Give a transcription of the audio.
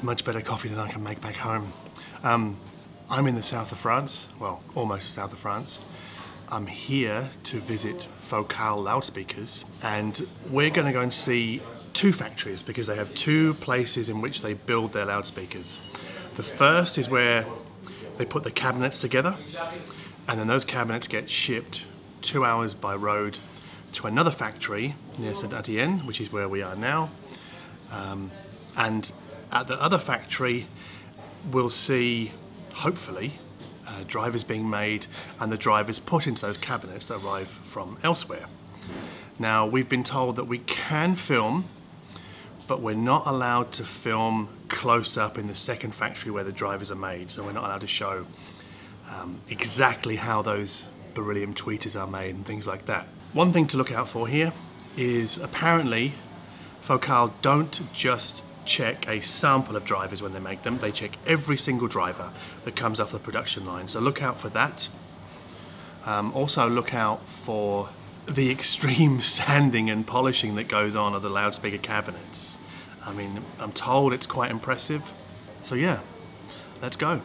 much better coffee than I can make back home. Um, I'm in the south of France, well, almost the south of France. I'm here to visit Focal loudspeakers, and we're going to go and see two factories because they have two places in which they build their loudspeakers. The first is where they put the cabinets together, and then those cabinets get shipped two hours by road to another factory near Saint Etienne, which is where we are now. Um, and at the other factory, we'll see, hopefully, uh, drivers being made and the drivers put into those cabinets that arrive from elsewhere. Now, we've been told that we can film, but we're not allowed to film close up in the second factory where the drivers are made. So we're not allowed to show um, exactly how those beryllium tweeters are made and things like that. One thing to look out for here is apparently Focal don't just check a sample of drivers when they make them, they check every single driver that comes off the production line. So look out for that. Um, also look out for the extreme sanding and polishing that goes on of the loudspeaker cabinets. I mean, I'm told it's quite impressive. So yeah, let's go.